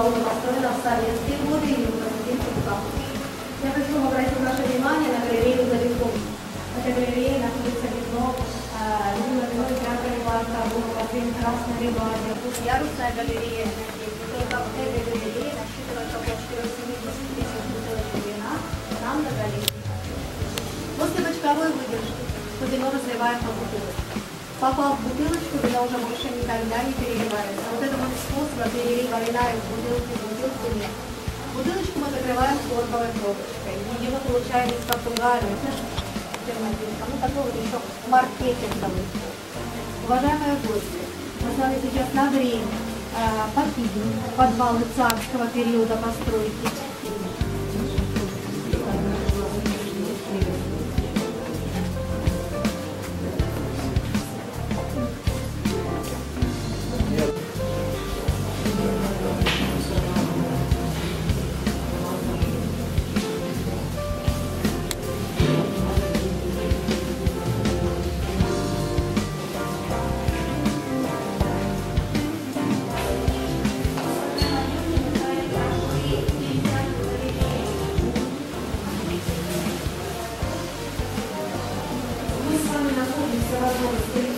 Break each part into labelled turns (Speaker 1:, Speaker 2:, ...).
Speaker 1: была построена в советские годы и в таких веках. Я хочу обратить ваше внимание на галерею «Заликом». Эта галерея находится в Вино, любимое вино театра Рыбалка, было картин «Красная рыба», ярусная галерея. И только в этой галерее насчитывается около 470 тысяч бутылок вина нам додали. После бочковой выдержки то вино разливаем по бутылочке. Попал в бутылочку, вино уже больше никогда не переливается. Вина из бутылки нет. Бутылочку мы закрываем флорковой пробочкой. Ее мы получаем из Португалии. Ну, такой вот еще маркетинговый. Уважаемые гости, мы с вами сейчас на время э, подвалы царского периода постройки. Находимся в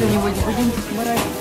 Speaker 2: Что-нибудь будем брать?